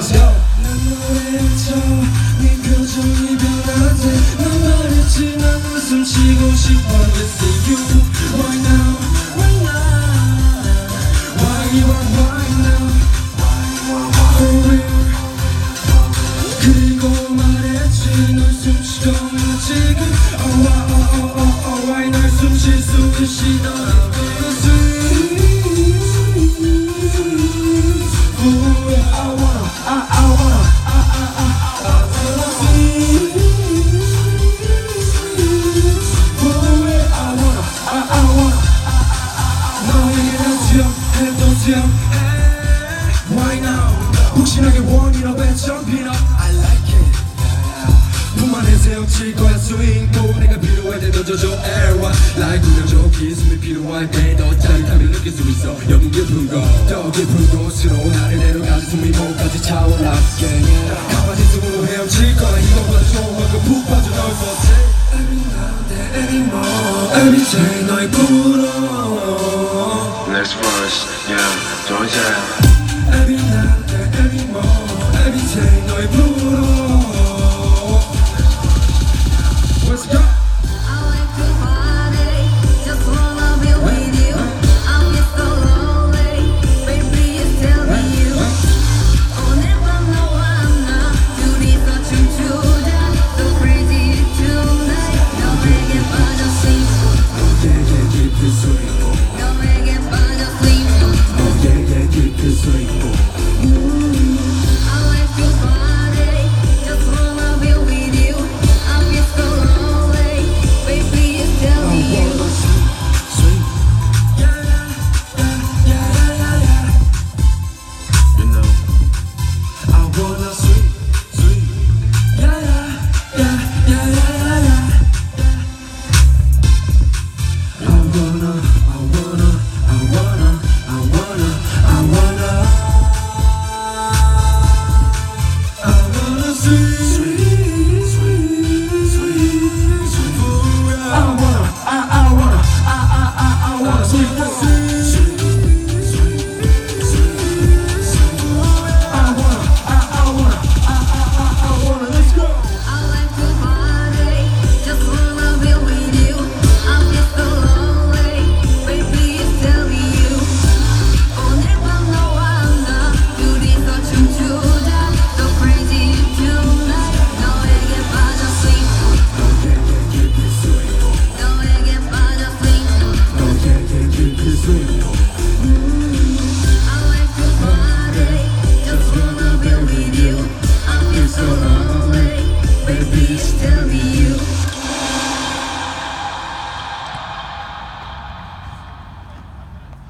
Let's go 난 노래쳐 네 표정이 변하지 난 말했지 난 웃음 치고 싶어 With you right now right now Why you are right now 확실하게 원이라고 해 jumping up I like it. 품만 해세워칠 거야 스윙도 내가 필요할 때 던져줘 air와. 라이 구려줘 기술이 필요할 때더 짜릿함을 느낄 수 있어. 영웅 깊은 곳더 깊은 곳으로 나를 데려가지 숨이 목까지 차올랐게. 가만히 숨으로 헤엄칠 거야. 이거보다 좋은 거푹 빠져 나올 것 Anymore, Every day 너의 불어 Next verse, yeah, don't anymore. Everything I blew 我的所